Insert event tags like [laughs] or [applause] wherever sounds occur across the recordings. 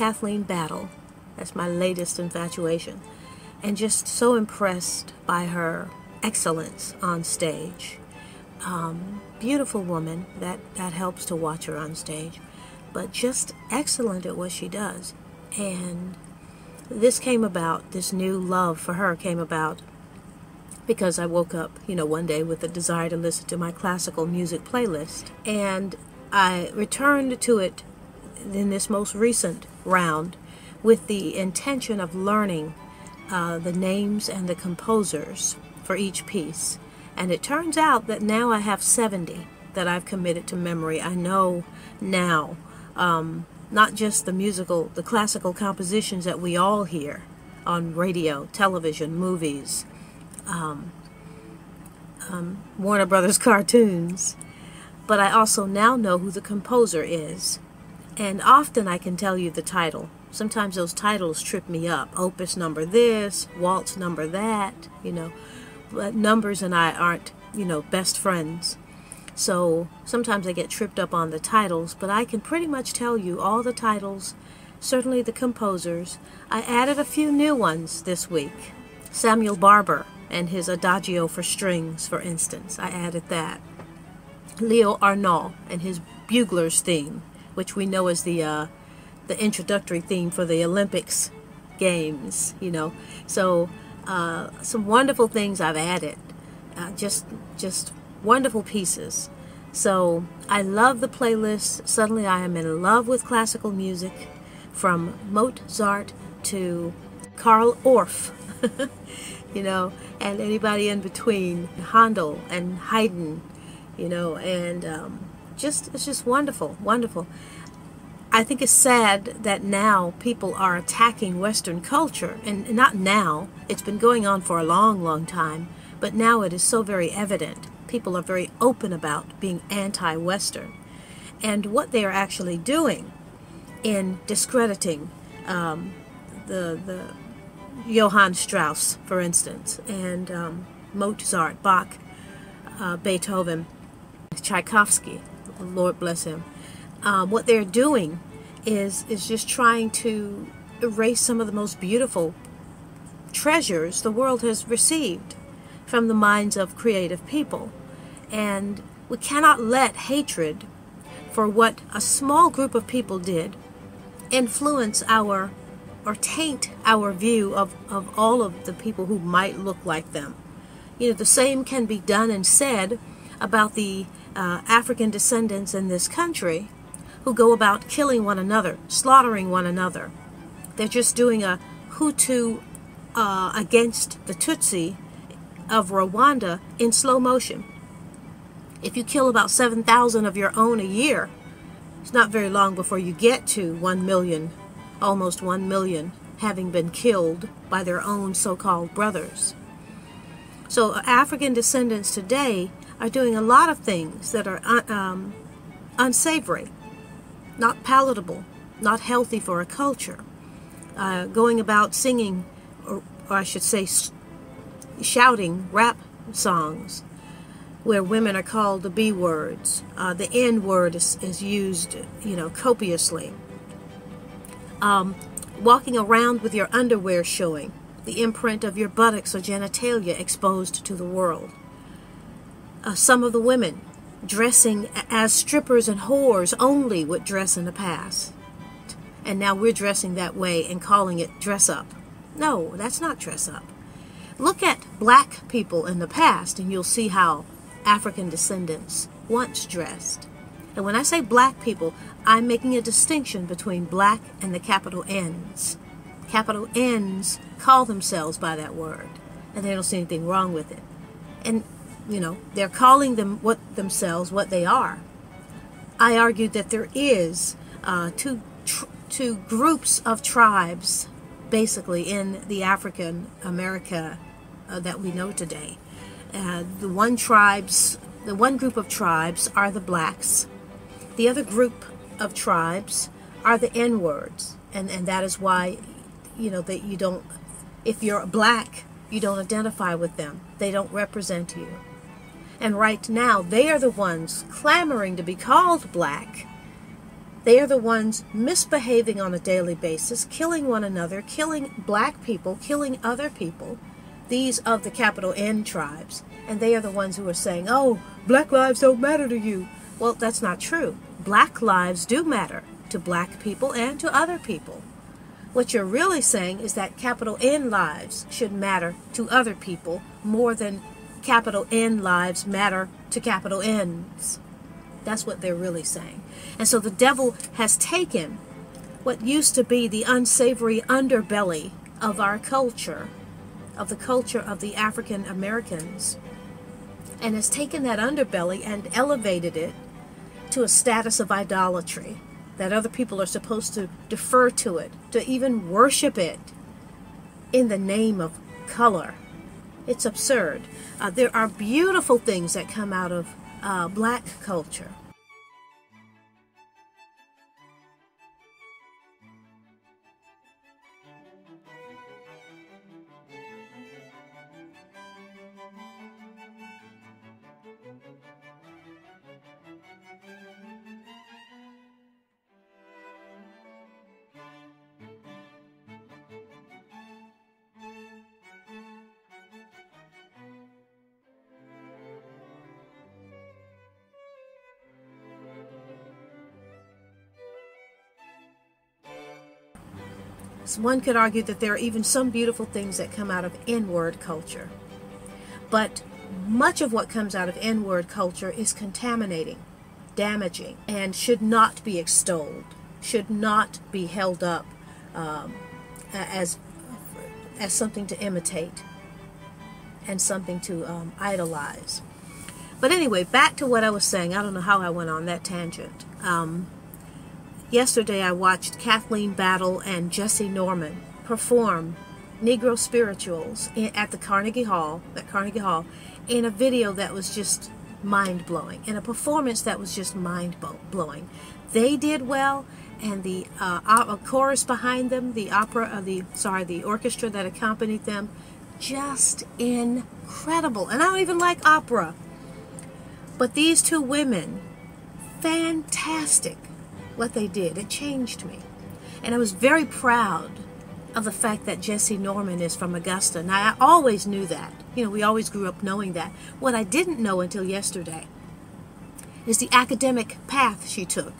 Kathleen Battle. That's my latest infatuation. And just so impressed by her excellence on stage. Um, beautiful woman, that, that helps to watch her on stage. But just excellent at what she does. And this came about, this new love for her came about because I woke up, you know, one day with a desire to listen to my classical music playlist. And I returned to it in this most recent round with the intention of learning uh, the names and the composers for each piece. And it turns out that now I have 70 that I've committed to memory. I know now um, not just the musical, the classical compositions that we all hear on radio, television, movies, um, um, Warner Brothers [laughs] cartoons, but I also now know who the composer is. And often I can tell you the title. Sometimes those titles trip me up. Opus number this, waltz number that, you know. But numbers and I aren't, you know, best friends. So sometimes I get tripped up on the titles, but I can pretty much tell you all the titles, certainly the composers. I added a few new ones this week. Samuel Barber and his Adagio for strings, for instance. I added that. Leo Arnaud and his Bugler's theme, which we know is the uh, the introductory theme for the Olympics games, you know. So uh, some wonderful things I've added. Uh, just just wonderful pieces. So I love the playlist. Suddenly I am in love with classical music from Mozart to Carl Orff, [laughs] you know, and anybody in between, Handel and Haydn, you know, and um, just it's just wonderful, wonderful. I think it's sad that now people are attacking Western culture, and not now, it's been going on for a long, long time, but now it is so very evident people are very open about being anti Western. And what they are actually doing in discrediting um, the, the Johann Strauss, for instance, and um, Mozart, Bach, uh, Beethoven, Tchaikovsky, Lord bless him. Um, what they're doing is is just trying to erase some of the most beautiful treasures the world has received from the minds of creative people. And we cannot let hatred for what a small group of people did influence our or taint our view of, of all of the people who might look like them. You know, the same can be done and said about the uh, African descendants in this country who go about killing one another, slaughtering one another. They're just doing a Hutu uh, against the Tutsi of Rwanda in slow motion. If you kill about 7,000 of your own a year, it's not very long before you get to 1 million, almost 1 million, having been killed by their own so-called brothers. So African descendants today are doing a lot of things that are um, unsavory, not palatable, not healthy for a culture. Uh, going about singing, or, or I should say, shouting rap songs where women are called the B words. Uh, the N word is, is used, you know, copiously. Um, walking around with your underwear showing, the imprint of your buttocks or genitalia exposed to the world. Uh, some of the women dressing as strippers and whores only would dress in the past. And now we're dressing that way and calling it dress up. No, that's not dress up. Look at black people in the past and you'll see how African descendants once dressed. And when I say black people, I'm making a distinction between black and the capital N's. Capital N's call themselves by that word, and they don't see anything wrong with it. And, you know, they're calling them what themselves what they are. I argued that there is uh, two, two groups of tribes, basically, in the African America uh, that we know today. Uh, the one tribes, the one group of tribes are the blacks. The other group of tribes are the N words, and and that is why, you know, that you don't. If you're black, you don't identify with them. They don't represent you. And right now, they are the ones clamoring to be called black, They are the ones misbehaving on a daily basis, killing one another, killing black people, killing other people, these of the capital N tribes. And they are the ones who are saying, oh, black lives don't matter to you. Well, that's not true. Black lives do matter to black people and to other people. What you're really saying is that capital N lives should matter to other people more than capital N lives matter to capital N's. That's what they're really saying. And so the devil has taken what used to be the unsavory underbelly of our culture, of the culture of the African Americans, and has taken that underbelly and elevated it to a status of idolatry that other people are supposed to defer to it, to even worship it in the name of color. It's absurd. Uh, there are beautiful things that come out of uh, black culture. One could argue that there are even some beautiful things that come out of N-word culture. But much of what comes out of N-word culture is contaminating, damaging, and should not be extolled, should not be held up um, as, as something to imitate and something to um, idolize. But anyway, back to what I was saying. I don't know how I went on that tangent. Um, Yesterday I watched Kathleen Battle and Jessye Norman perform Negro spirituals at the Carnegie Hall, at Carnegie Hall, in a video that was just mind-blowing, in a performance that was just mind-blowing. They did well, and the uh, chorus behind them, the opera, uh, the sorry, the orchestra that accompanied them, just incredible. And I don't even like opera, but these two women, fantastic what they did. It changed me. And I was very proud of the fact that Jessye Norman is from Augusta. Now, I always knew that. You know, we always grew up knowing that. What I didn't know until yesterday is the academic path she took.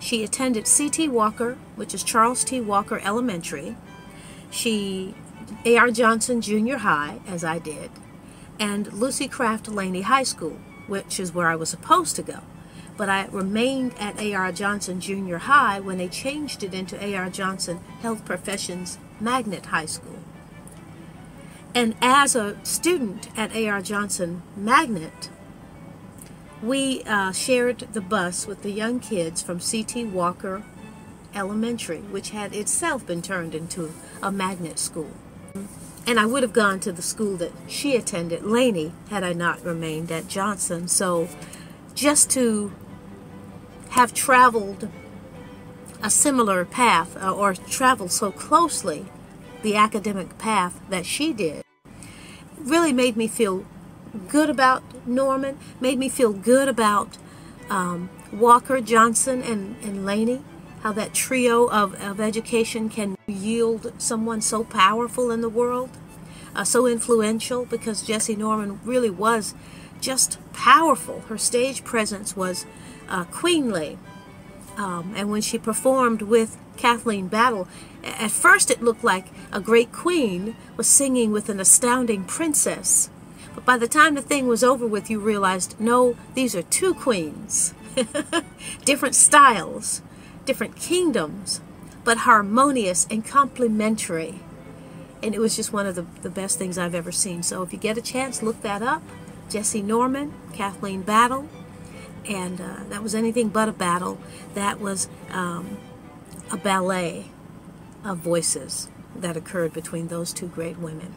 She attended C.T. Walker, which is Charles T. Walker Elementary. She, A.R. Johnson Junior High, as I did, and Lucy Craft Laney High School, which is where I was supposed to go but I remained at A.R. Johnson Junior High when they changed it into A.R. Johnson Health Professions Magnet High School. And as a student at A.R. Johnson Magnet, we uh, shared the bus with the young kids from C.T. Walker Elementary, which had itself been turned into a magnet school. And I would have gone to the school that she attended, Laney, had I not remained at Johnson. So just to have traveled a similar path uh, or traveled so closely the academic path that she did really made me feel good about Norman, made me feel good about um, Walker, Johnson, and, and Laney, how that trio of, of education can yield someone so powerful in the world, uh, so influential, because Jessye Norman really was just powerful. Her stage presence was uh, queenly. Um, and when she performed with Kathleen Battle, at first it looked like a great queen was singing with an astounding princess. But by the time the thing was over with, you realized, no, these are two queens. [laughs] different styles, different kingdoms, but harmonious and complementary. And it was just one of the, the best things I've ever seen. So if you get a chance, look that up. Jessye Norman, Kathleen Battle, and uh, that was anything but a battle. That was um, a ballet of voices that occurred between those two great women.